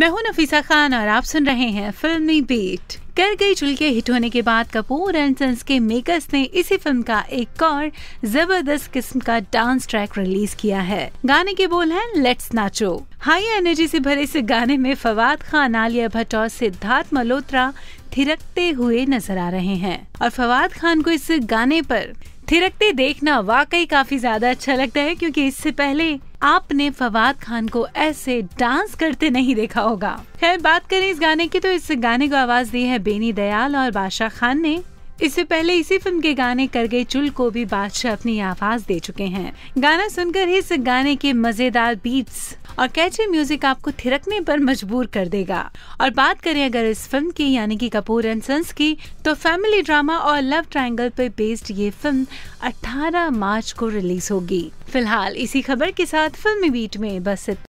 मैं हूँ नफीसा खान और आप सुन रहे हैं फिल्मी बीट। कर गई चुल के हिट होने के बाद कपूर एंड सन्स के मेकर्स ने इसी फ़िल्म का एक और ज़बरदस्त किस्म का डांस ट्रैक रिलीज़ किया है। गाने के बोल हैं लेट्स नाचो हाई एनर्जी से भरे इस गाने में फवाद खान, आलिया भट्ट और सिद्धार्थ मल्होत्रा थिरकते हुए नज़र आ रहे हैं। और फवाद खान को इस गाने पर थिरकते देखना वाकई काफ़ी ज़्यादा अच्छा लगता है, क्योंकि इससे पहले आपने फवाद खान को ऐसे डांस करते नहीं देखा होगा। खैर, बात करें इस गाने की तो इस गाने को आवाज़ दी है बेनी दयाल और बादशाह खान ने। इससे पहले इसी फ़िल्म के गाने कर गए चुल को भी बादशाह अपनी आवाज़ दे चुके हैं। गाना सुनकर इस गाने के मज़ेदार बीट्स और कैची म्यूज़िक आपको थिरकने पर मजबूर कर देगा। और बात करें अगर इस फ़िल्म की, यानी कि कपूर एंड सन्स की तो फैमिली ड्रामा और लव ट्रायंगल पर बेस्ड ये फ़िल्म 18 मार्च को रिलीज़ होगी। फ़िलहाल इसी खबर के साथ फिल्मी बीट में बस